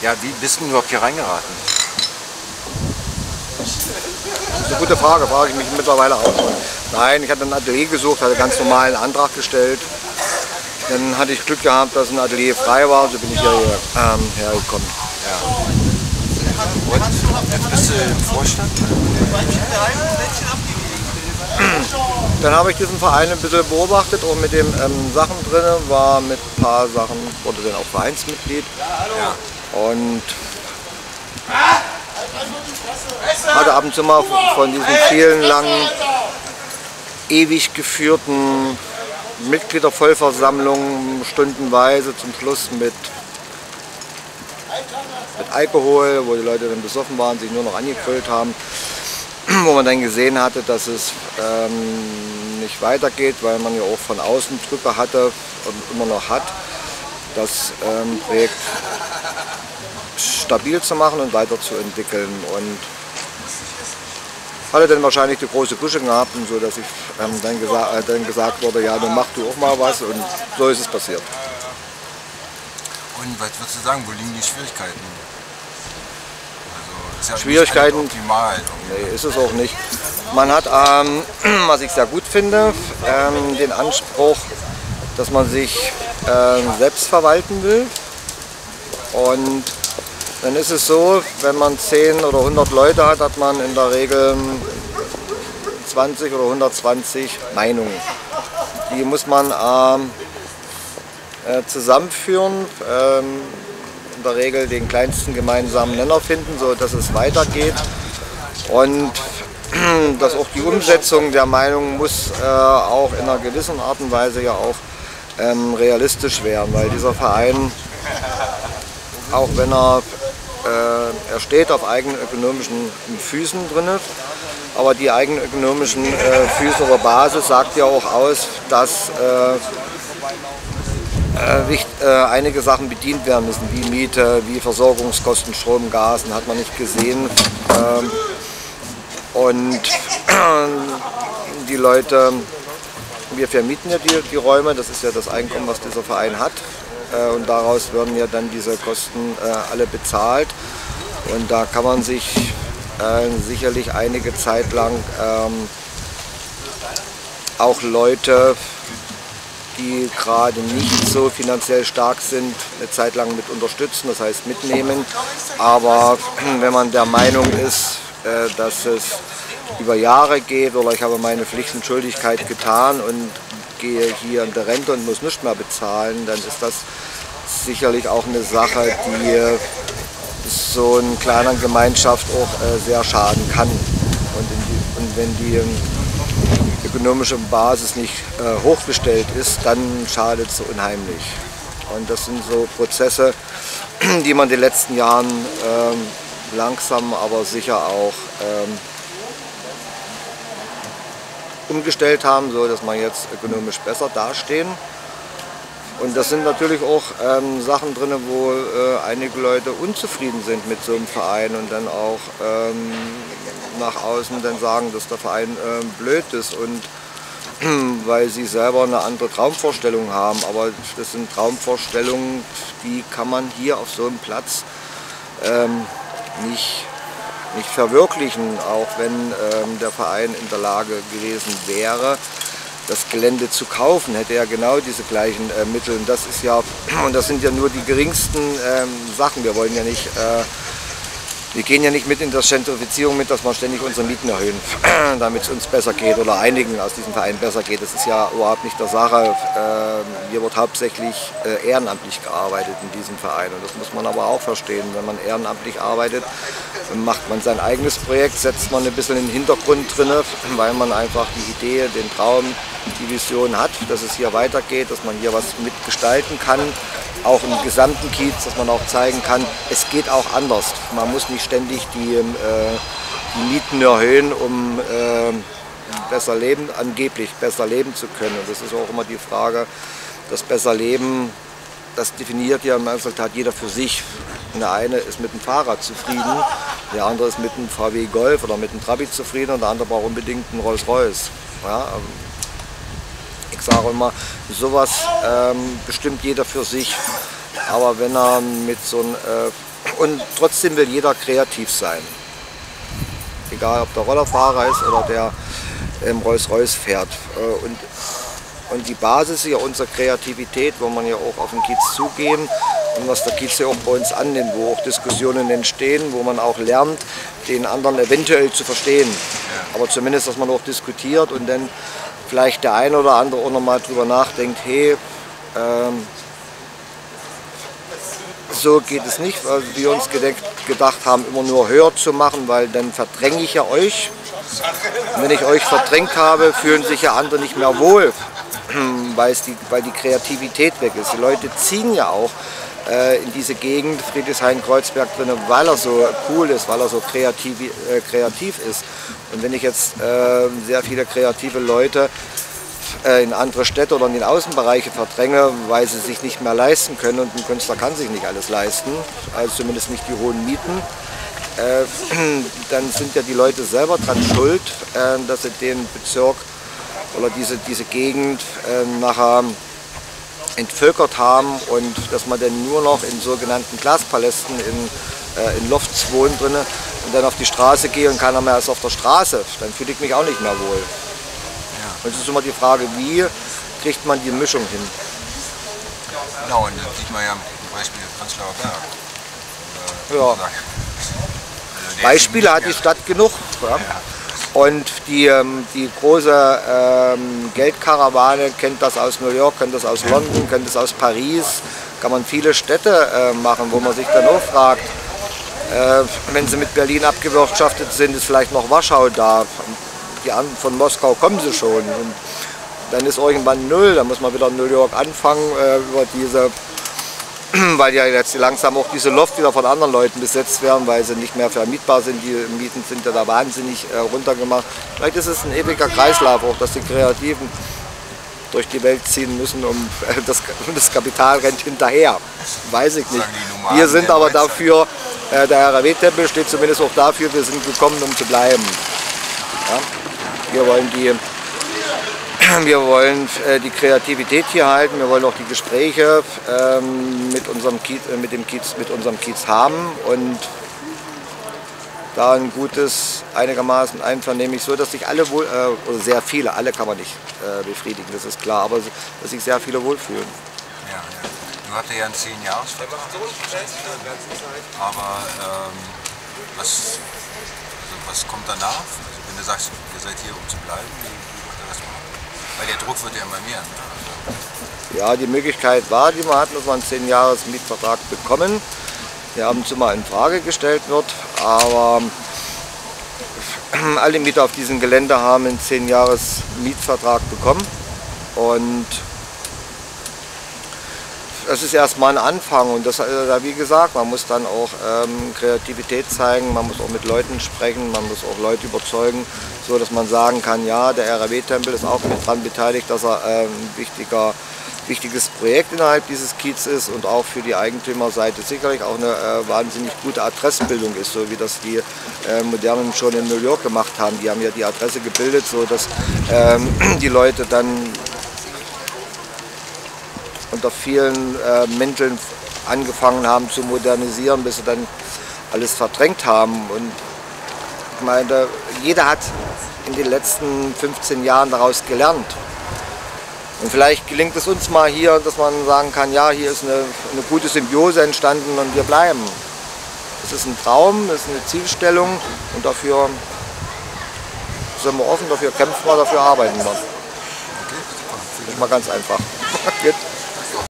Ja, wie bist du überhaupt hier reingeraten? Das ist eine gute Frage, frage ich mich mittlerweile auch. Nein, ich hatte ein Atelier gesucht, hatte ganz normal einen Antrag gestellt. Dann hatte ich Glück gehabt, dass ein Atelier frei war, so bin ich hier ähm, hergekommen. Ja. Und bist du im Vorstand? Dann habe ich diesen Verein ein bisschen beobachtet und mit den ähm, Sachen drin, war mit ein paar Sachen, wurde dann auch Vereinsmitglied. Ja. Und hatte ab und zu mal von diesen vielen langen, ewig geführten Mitgliedervollversammlungen stundenweise zum Schluss mit, mit Alkohol, wo die Leute dann besoffen waren, sich nur noch angequillt haben, wo man dann gesehen hatte, dass es ähm, nicht weitergeht, weil man ja auch von außen Drücke hatte und immer noch hat, das ähm, Projekt stabil zu machen und weiterzuentwickeln. Und hatte dann wahrscheinlich die große Küche gehabt und so, dass ich ähm, dann, gesa äh, dann gesagt wurde, ja, dann mach du auch mal was und so ist es passiert. Und was würdest du sagen, wo liegen die Schwierigkeiten? Also, ist ja Schwierigkeiten? Nicht optimal. Nee, ist es auch nicht. Man hat, ähm, was ich sehr gut finde, ähm, den Anspruch, dass man sich ähm, selbst verwalten will. Und dann ist es so, wenn man 10 oder 100 Leute hat, hat man in der Regel 20 oder 120 Meinungen. Die muss man ähm, äh, zusammenführen, ähm, in der Regel den kleinsten gemeinsamen Nenner finden, so dass es weitergeht. Und dass auch die Umsetzung der Meinung muss äh, auch in einer gewissen Art und Weise ja auch ähm, realistisch werden, weil dieser Verein, auch wenn er äh, er steht auf eigenen ökonomischen Füßen drin, aber die eigenen ökonomischen äh, Füße oder Basis sagt ja auch aus, dass äh, äh, einige Sachen bedient werden müssen, wie Miete, wie Versorgungskosten, Strom, Gas, hat man nicht gesehen. Ähm, und die Leute, wir vermieten ja die, die Räume, das ist ja das Einkommen, was dieser Verein hat. Äh, und daraus werden ja dann diese Kosten äh, alle bezahlt. Und da kann man sich äh, sicherlich einige Zeit lang ähm, auch Leute, die gerade nicht so finanziell stark sind, eine Zeit lang mit unterstützen, das heißt mitnehmen. Aber wenn man der Meinung ist, dass es über Jahre geht oder ich habe meine Pflicht und Schuldigkeit getan und gehe hier in der Rente und muss nicht mehr bezahlen, dann ist das sicherlich auch eine Sache, die so einer kleinen Gemeinschaft auch äh, sehr schaden kann. Und, die, und wenn die ähm, ökonomische Basis nicht äh, hochgestellt ist, dann schadet es unheimlich. Und das sind so Prozesse, die man in den letzten Jahren ähm, langsam, aber sicher auch ähm, umgestellt haben, so dass man jetzt ökonomisch besser dastehen. Und das sind natürlich auch ähm, Sachen drin, wo äh, einige Leute unzufrieden sind mit so einem Verein und dann auch ähm, nach außen dann sagen, dass der Verein äh, blöd ist und weil sie selber eine andere Traumvorstellung haben. Aber das sind Traumvorstellungen, die kann man hier auf so einem Platz ähm, nicht nicht verwirklichen, auch wenn ähm, der Verein in der Lage gewesen wäre, das Gelände zu kaufen, hätte er genau diese gleichen äh, Mittel. Und das ist ja, und das sind ja nur die geringsten ähm, Sachen. Wir wollen ja nicht äh, wir gehen ja nicht mit in der Gentrifizierung mit, dass wir ständig unsere Mieten erhöhen, damit es uns besser geht oder einigen aus diesem Verein besser geht. Das ist ja überhaupt nicht der Sache. Ähm, hier wird hauptsächlich äh, ehrenamtlich gearbeitet in diesem Verein. Und das muss man aber auch verstehen. Wenn man ehrenamtlich arbeitet, macht man sein eigenes Projekt, setzt man ein bisschen in den Hintergrund drin, weil man einfach die Idee, den Traum, die Vision hat, dass es hier weitergeht, dass man hier was mitgestalten kann auch im gesamten Kiez, dass man auch zeigen kann, es geht auch anders. Man muss nicht ständig die, äh, die Mieten erhöhen, um äh, besser leben, angeblich besser leben zu können. Und das ist auch immer die Frage, das besser Leben, das definiert ja im Resultat jeder für sich. Der eine ist mit dem Fahrrad zufrieden, der andere ist mit einem VW Golf oder mit einem Trabi zufrieden und der andere braucht unbedingt einen Rolls-Royce. Ja, ich sage immer, sowas ähm, bestimmt jeder für sich. Aber wenn er mit so einem äh, und trotzdem will jeder kreativ sein. Egal ob der Rollerfahrer ist oder der im Rolls-Royce fährt. Äh, und, und die Basis hier unserer Kreativität, wo man ja auch auf den Kiez zugehen und was der Kiez ja auch bei uns annimmt, wo auch Diskussionen entstehen, wo man auch lernt, den anderen eventuell zu verstehen. Aber zumindest, dass man auch diskutiert und dann vielleicht der eine oder andere auch nochmal drüber nachdenkt, hey, ähm, so geht es nicht, weil wir uns gedacht haben, immer nur höher zu machen, weil dann verdränge ich ja euch. Und wenn ich euch verdrängt habe, fühlen sich ja andere nicht mehr wohl, weil, die, weil die Kreativität weg ist. Die Leute ziehen ja auch in diese Gegend Friedrichshain-Kreuzberg drin, weil er so cool ist, weil er so kreativ, äh, kreativ ist. Und wenn ich jetzt äh, sehr viele kreative Leute äh, in andere Städte oder in den Außenbereiche verdränge, weil sie sich nicht mehr leisten können und ein Künstler kann sich nicht alles leisten, also zumindest nicht die hohen Mieten, äh, dann sind ja die Leute selber dran schuld, äh, dass sie den Bezirk oder diese, diese Gegend nachher entvölkert haben und dass man dann nur noch in sogenannten Glaspalästen in, in Lofts wohnt drin und dann auf die Straße gehe und keiner mehr ist auf der Straße, dann fühle ich mich auch nicht mehr wohl. Und es ist immer die Frage, wie kriegt man die Mischung hin? Genau, und das sieht man ja zum Beispiel Prenzlauer Berg. Ja. Also Beispiele hat die Stadt genug. Ja. Und die, ähm, die große ähm, Geldkarawane kennt das aus New York, kennt das aus London, kennt das aus Paris. Kann man viele Städte äh, machen, wo man sich dann auch fragt, äh, wenn sie mit Berlin abgewirtschaftet sind, ist vielleicht noch Warschau da die an, von Moskau kommen sie schon. Und dann ist irgendwann null, dann muss man wieder in New York anfangen äh, über diese, weil ja jetzt langsam auch diese Loft wieder von anderen Leuten besetzt werden, weil sie nicht mehr vermietbar sind. Die Mieten sind ja da wahnsinnig äh, runtergemacht. Vielleicht ist es ein ewiger Kreislauf auch, dass die Kreativen durch die Welt ziehen müssen, um äh, das, das Kapital rennt hinterher. Weiß ich nicht. Wir sind aber dafür, äh, der RW-Tempel steht zumindest auch dafür, wir sind gekommen, um zu bleiben. Ja? Wir wollen die, wir wollen äh, die Kreativität hier halten, wir wollen auch die Gespräche ähm, mit, unserem Kiez, äh, mit dem Kiez, mit unserem Kiez haben und da ein gutes, einigermaßen einvernehmlich, so dass sich alle wohl, äh, oder sehr viele, alle kann man nicht äh, befriedigen, das ist klar, aber dass sich sehr viele wohlfühlen. Ja, ja. Du hattest ja einen 10 Jahresvertrag, aber ähm, was, also was kommt danach? du sagst, ihr seid hier, um zu bleiben, wie, wie wird ihr das machen? Weil der Druck wird ja immer mehr. Ne? Ja, die Möglichkeit war, die wir hatten, dass wir einen 10 Jahres Mietvertrag bekommen, der ab und zu mal in Frage gestellt wird, aber alle Mieter auf diesem Gelände haben einen 10 Jahres Mietvertrag bekommen und das ist erstmal ein Anfang und das, äh, wie gesagt, man muss dann auch ähm, Kreativität zeigen, man muss auch mit Leuten sprechen, man muss auch Leute überzeugen, so dass man sagen kann, ja, der RAW-Tempel ist auch mit daran beteiligt, dass er ein wichtiger, wichtiges Projekt innerhalb dieses Kiez ist und auch für die Eigentümerseite sicherlich auch eine äh, wahnsinnig gute Adressbildung ist, so wie das die äh, Modernen schon in New York gemacht haben. Die haben ja die Adresse gebildet, so dass ähm, die Leute dann unter vielen äh, Mänteln angefangen haben zu modernisieren, bis sie dann alles verdrängt haben. Und ich meine, jeder hat in den letzten 15 Jahren daraus gelernt. Und vielleicht gelingt es uns mal hier, dass man sagen kann, ja, hier ist eine, eine gute Symbiose entstanden und wir bleiben. Es ist ein Traum, es ist eine Zielstellung und dafür sind wir offen, dafür kämpfen wir, dafür arbeiten wir. Das ist mal ganz einfach.